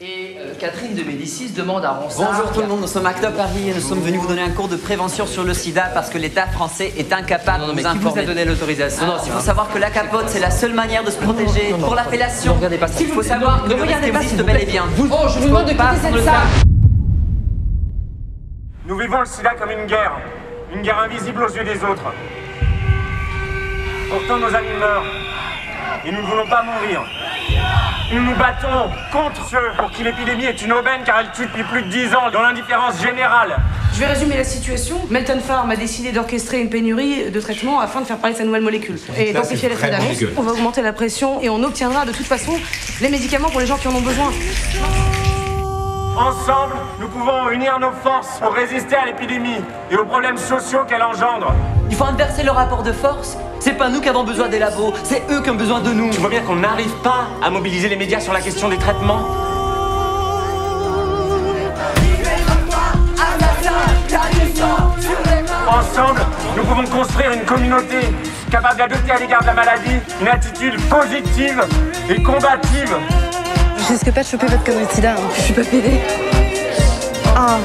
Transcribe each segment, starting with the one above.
Et euh, Catherine de Médicis demande à Ronsard... Bonjour tout le monde, nous sommes Acta Paris et nous sommes venus vous donner un cours de prévention sur le sida parce que l'État français est incapable Non, non, de mais nous qui vous a informer. donné l'autorisation Non, non, il faut savoir que la capote c'est la seule manière de se protéger non, non, pour l'appellation. ne regardez pas ça. Il faut savoir que Ne le regardez risque pas, existe s'il vous bel et plaît. bien. Oh, je vous demande de quitter cette le salle. Nous vivons le sida comme une guerre, une guerre invisible aux yeux des autres. Pourtant nos amis meurent, et nous ne voulons pas mourir. Nous nous battons contre ceux pour qui l'épidémie est une aubaine car elle tue depuis plus de 10 ans dans l'indifférence générale. Je vais résumer la situation. Melton Farm a décidé d'orchestrer une pénurie de traitements afin de faire parler de sa nouvelle molécule et d'amplifier l'effet d'annonce. On va augmenter la pression et on obtiendra de toute façon les médicaments pour les gens qui en ont besoin. Ensemble, nous pouvons unir nos forces pour résister à l'épidémie et aux problèmes sociaux qu'elle engendre. Il faut inverser le rapport de force. C'est pas nous qui avons besoin des labos, c'est eux qui ont besoin de nous. Tu vois bien qu'on n'arrive pas à mobiliser les médias sur la question des traitements. Ensemble, nous pouvons construire une communauté capable d'adopter à l'égard de la maladie une attitude positive et combative. Je risque pas de choper votre connerie de sida, hein. je suis pas pédée. Ah,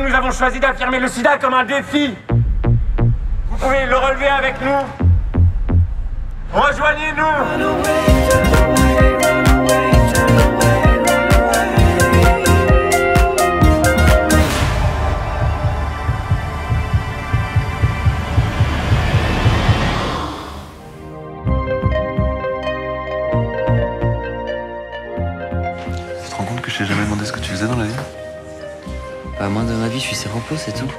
Nous avons choisi d'affirmer le sida comme un défi. Vous pouvez le relever avec nous. Rejoignez-nous Tu te rends compte que je t'ai jamais demandé ce que tu faisais dans la vie? Bah moi dans ma vie je suis séropos c'est tout.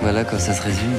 Voilà quand ça se résume.